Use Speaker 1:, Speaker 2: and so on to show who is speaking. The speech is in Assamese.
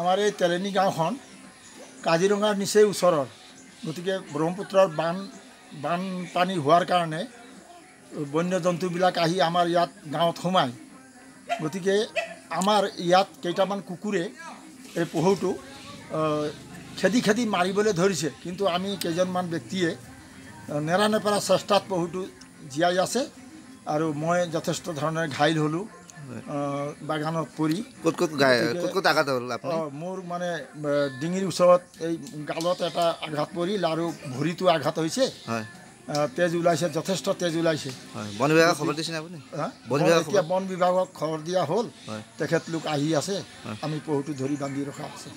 Speaker 1: আমাৰ এই তেলেনী গাঁওখন কাজিৰঙাৰ নিচেই ওচৰৰ। গতিকে ব্ৰহ্মপুত্ৰৰ বান বানপানী হোৱাৰ কাৰণে বন্য জন্তুবিলাক আহি আমাৰ ইয়াত গাঁৱত সোমায়। গতিকে আমাৰ ইয়াত কেইটামান কুকুৰে এই পহুটো খেদি খেদি মাৰিবলৈ ধৰিছে। কিন্তু আমি কেইজনমান ব্যক্তিয়ে আহ, নেৰা নেপেৰা চেষ্টাত পহুটো জীয়াই আছে আৰু মই যথেষ্ট ধৰণে ঘাইল হ'লোঁ। বাগানত পৰি।
Speaker 2: ক'ত ক'ত ক'ত ক'ত আঘাত হ'ল
Speaker 1: অঁ মোৰ মানে ডিঙিৰ ওচৰত এই গালত এটা আঘাত পৰিল আৰু ভৰিটো আঘাত হৈছে। তেজ ওলাইছে যথেষ্ট তেজ ওলাইছে।
Speaker 2: হয়। বন বিভাগক খবৰ দিছেনে আপুনি? বিভাগক
Speaker 1: এতিয়া বন বিভাগক খবৰ দিয়া হ'ল। তেখেতলোক আহি আছে। আমি পহুটো ধৰি বান্ধি ৰখা আছে।